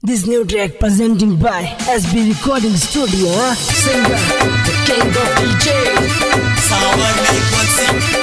This new track presenting by SB Recording Studio, singer, the king of DJ. Sour like one